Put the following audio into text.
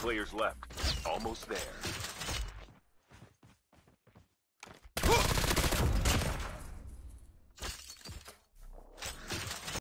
players left. Almost there.